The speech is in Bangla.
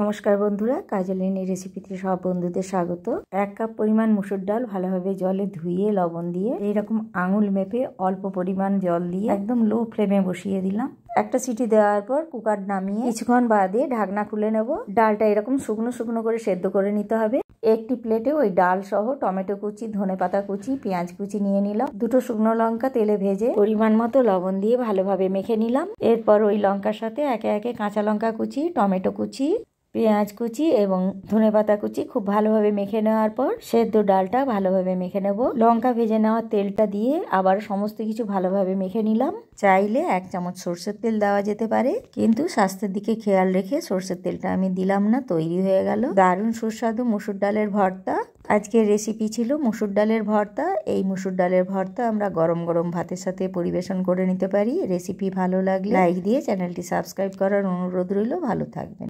নমস্কার বন্ধুরা কাজলিনী রেসিপিতে সব বন্ধুদের স্বাগত। এক কাপ পরিমাণ মুসুর ডাল ভালোভাবে জলে ধুয়ে, লবণ দিয়ে, এইরকম আঙুল মেপে অল্প পরিমাণ জল দিয়ে একদম লো ফ্লেমে বসিয়ে দিলাম। একটা সিটি দেওয়ার পর কুকার নামিয়ে কিছুক্ষণ বাদে ঢাকনা খুলে নেব। ডালটা এরকম শুকনো শুকনো করে সেদ্ধ করে নিতে হবে। একটি প্লেটে ওই ডাল সহ টমেটো কুচি, ধনে পাতা কুচি, পেঁয়াজ কুচি নিয়ে নিলাম। দুটো শুকনো লঙ্কা তেলে ভেজে পরিমাণ মতো লবণ দিয়ে ভালোভাবে মেখে নিলাম। এরপর ওই লঙ্কার সাথে একে একে কাঁচা লঙ্কা কুচি, টমেটো কুচি পেঁয়াজ কুচি এবং ধনে পাতা কুচি খুব ভালোভাবে মেখে নেওয়ার পর সেদ্ধ ডালটা ভালোভাবে মেখে নেব। লঙ্কা ভেজে নেওয়ার তেলটা দিয়ে আবার সমস্ত কিছু ভালোভাবে মেখে নিলাম। চাইলে এক চামচ সর্ষের তেল দেওয়া যেতে পারে, কিন্তু স্বাস্থ্যের দিকে খেয়াল রেখে সর্ষের তেলটা আমি দিলাম না, তৈরি হয়ে গেল। দারুণ সুস্বাদু মুসুর ডালের ভর্তা। আজকের রেসিপি ছিল মুসুর ডালের ভর্তা। এই মুসুর ডালের ভর্তা আমরা গরম গরম ভাতের সাথে পরিবেশন করে নিতে পারি। রেসিপি ভালো লাগলে লাইক দিয়ে চ্যানেলটি সাবস্ক্রাইব করার অনুরোধ রইল। ভালো থাকবেন।